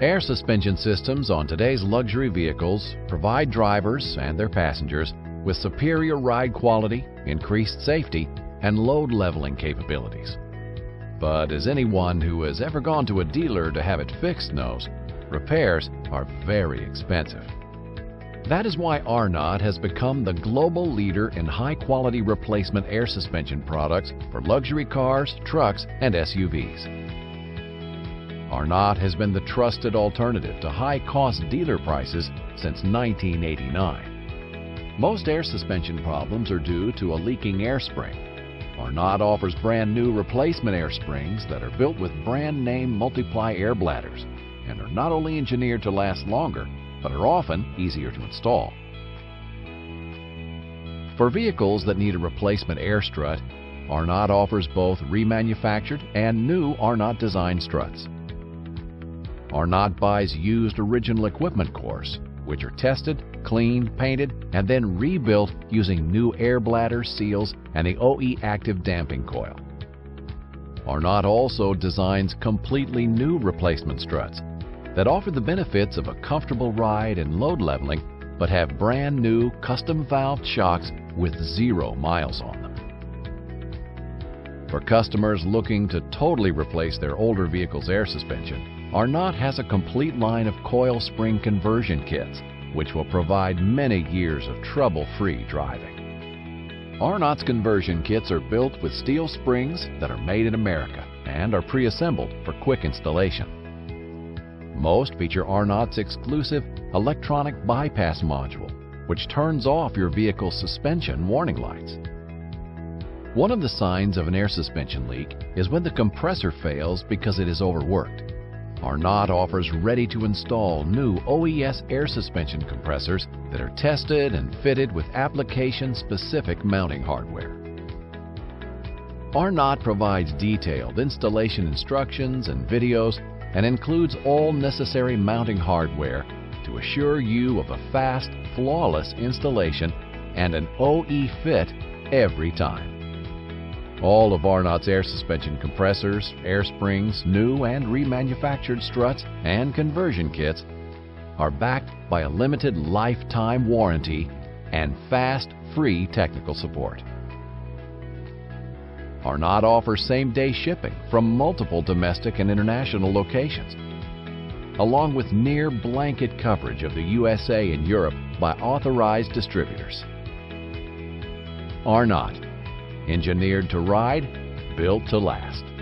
Air suspension systems on today's luxury vehicles provide drivers and their passengers with superior ride quality, increased safety, and load leveling capabilities. But as anyone who has ever gone to a dealer to have it fixed knows, repairs are very expensive. That is why Arnott has become the global leader in high-quality replacement air suspension products for luxury cars, trucks, and SUVs. Arnott has been the trusted alternative to high-cost dealer prices since 1989. Most air suspension problems are due to a leaking air spring. Arnott offers brand new replacement air springs that are built with brand name multiply air bladders and are not only engineered to last longer, but are often easier to install. For vehicles that need a replacement air strut, Arnott offers both remanufactured and new Arnott design struts. Arnott buys used original equipment cores, which are tested, cleaned, painted, and then rebuilt using new air bladder seals and the OE active damping coil. Arnott also designs completely new replacement struts that offer the benefits of a comfortable ride and load leveling, but have brand new custom valved shocks with zero miles on them. For customers looking to totally replace their older vehicle's air suspension, Arnott has a complete line of coil spring conversion kits, which will provide many years of trouble-free driving. Arnott's conversion kits are built with steel springs that are made in America and are pre-assembled for quick installation. Most feature Arnott's exclusive electronic bypass module, which turns off your vehicle's suspension warning lights. One of the signs of an air suspension leak is when the compressor fails because it is overworked. Arnott offers ready-to-install new OES air suspension compressors that are tested and fitted with application-specific mounting hardware. Arnott provides detailed installation instructions and videos and includes all necessary mounting hardware to assure you of a fast, flawless installation and an OE fit every time. All of Arnott's air suspension compressors, air springs, new and remanufactured struts, and conversion kits are backed by a limited lifetime warranty and fast, free technical support. Arnott offers same-day shipping from multiple domestic and international locations, along with near blanket coverage of the USA and Europe by authorized distributors. Arnott Engineered to ride, built to last.